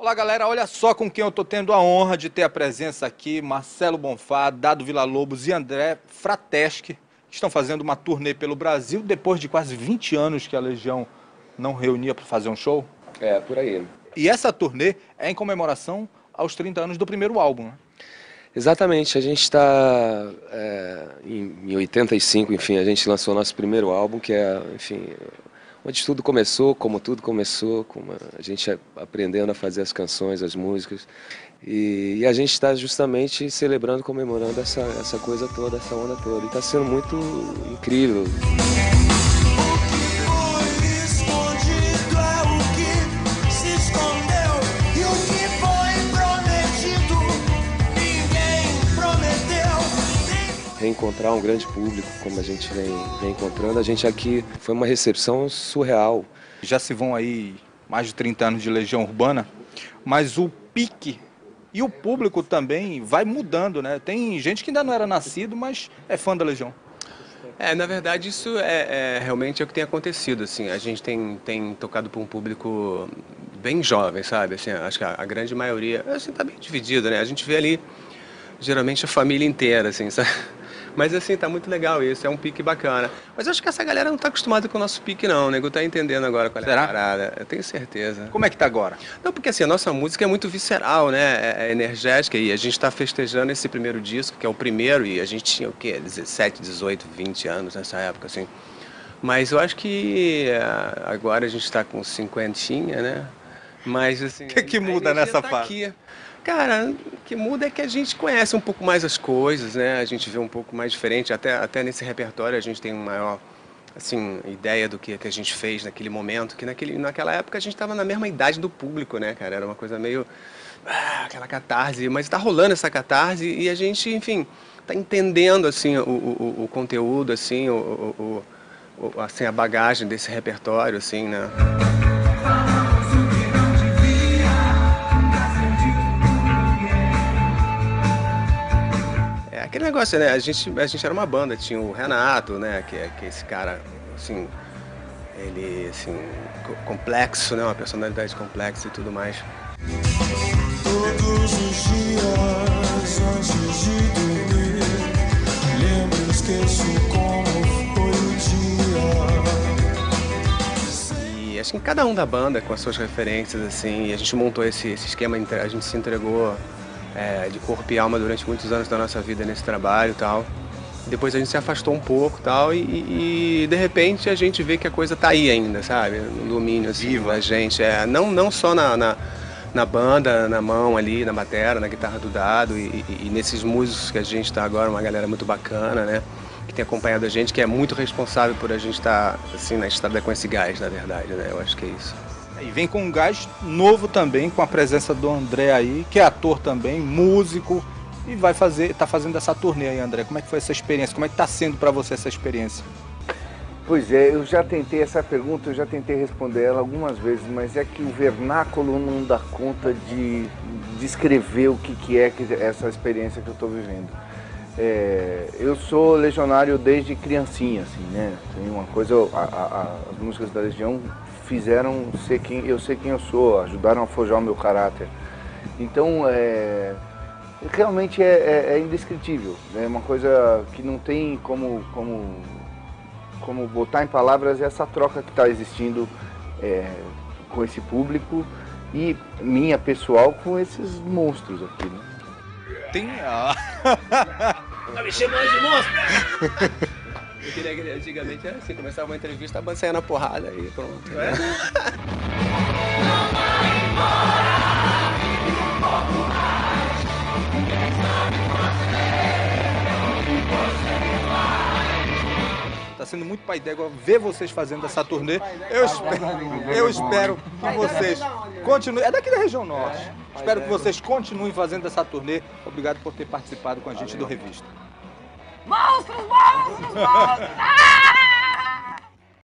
Olá, galera. Olha só com quem eu estou tendo a honra de ter a presença aqui: Marcelo Bonfá, Dado Vila Lobos e André Frateschi, que estão fazendo uma turnê pelo Brasil depois de quase 20 anos que a Legião não reunia para fazer um show. É, por aí. E essa turnê é em comemoração aos 30 anos do primeiro álbum, né? Exatamente, a gente está é, em, em 85, enfim, a gente lançou nosso primeiro álbum, que é, enfim, onde tudo começou, como tudo começou, como a gente aprendendo a fazer as canções, as músicas. E, e a gente está justamente celebrando, comemorando essa, essa coisa toda, essa onda toda. E está sendo muito incrível. Reencontrar um grande público, como a gente vem, vem encontrando. A gente aqui foi uma recepção surreal. Já se vão aí mais de 30 anos de Legião Urbana, mas o pique e o público também vai mudando, né? Tem gente que ainda não era nascido, mas é fã da Legião. É, na verdade isso é, é realmente é o que tem acontecido, assim, a gente tem, tem tocado para um público bem jovem, sabe, assim, acho que a, a grande maioria, assim, tá bem dividido, né, a gente vê ali, geralmente a família inteira, assim, sabe, mas assim, tá muito legal isso, é um pique bacana, mas eu acho que essa galera não tá acostumada com o nosso pique não, o nego tá entendendo agora qual é Será? a parada, eu tenho certeza. Como é que tá agora? Não, porque assim, a nossa música é muito visceral, né? É, é energética e a gente está festejando esse primeiro disco, que é o primeiro, e a gente tinha o quê? 17, 18, 20 anos nessa época, assim. Mas eu acho que é, agora a gente está com cinquentinha, né? Mas assim. Que que a muda nessa tá fase? aqui. Cara, o que muda é que a gente conhece um pouco mais as coisas, né? A gente vê um pouco mais diferente. Até, até nesse repertório a gente tem uma maior assim, ideia do que, que a gente fez naquele momento, que naquele, naquela época a gente estava na mesma idade do público, né, cara? Era uma coisa meio. ah, aquela catarse, mas está rolando essa catarse e a gente, enfim, está entendendo assim, o, o, o- o conteúdo, assim, o, o- o- o- assim, a bagagem desse repertório, assim, né? Aquele negócio, né? A gente, a gente era uma banda, tinha o Renato, né? Que é, que é esse cara, assim, ele, assim, co- complexo, né? Uma personalidade complexa e tudo mais. Todos os dias antes de dormir, lembro, esqueço como foi o dia. E acho que cada um da banda com as suas referências, assim, a gente montou esse, esse esquema, a gente se entregou é, de corpo e alma durante muitos anos da nossa vida nesse trabalho e tal. Depois a gente se afastou um pouco e tal, e, e, de repente a gente vê que a coisa tá aí ainda, sabe? No domínio assim, Viva. da gente. É, não, não só na, na, na banda, na mão ali, na batera, na guitarra do dado, e, e- e nesses músicos que a gente tá agora, uma galera muito bacana, né? Que tem acompanhado a gente, que é muito responsável por a gente estar assim na estrada com esse gás, na verdade, né? Eu acho que é isso. E vem com um gás novo também, com a presença do André aí, que é ator também, músico, e vai fazer, tá fazendo essa turnê aí, André. Como é que foi essa experiência? Como é que tá sendo para você essa experiência? Pois é, eu já tentei essa pergunta, eu já tentei responder ela algumas vezes, mas é que o vernáculo não dá conta de descrever o que, que é que essa experiência que eu estou vivendo. É, eu sou legionário desde criancinha, assim, né? Tem uma coisa, a- a- as músicas da Legião fizeram ser quem eu sei quem eu sou, ajudaram a forjar o meu caráter. Então, é, realmente é, é- é indescritível. É uma coisa que não tem como, como, como botar em palavras essa troca que está existindo é, com esse público e minha pessoal com esses monstros aqui. Né? Tem. Ah, Tá me chamando de monstro! Eu queria que antigamente era assim, começava uma entrevista, a banda saia na porrada e pronto. né? tá sendo muito pai d'égua ver vocês fazendo essa turnê. Eu espero, eu espero que vocês continuem. É daqui da região norte. Espero que vocês continuem fazendo essa turnê. Obrigado por ter participado com a gente do Revista. Monstros, monstros, monstros! Ah!